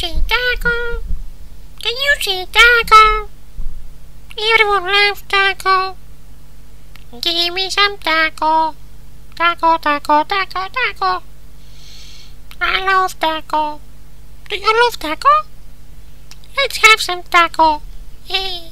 say taco? Can you say taco? Everyone loves taco. Give me some taco. Taco, taco, taco, taco. I love taco. Do you love taco? Let's have some taco. Hey.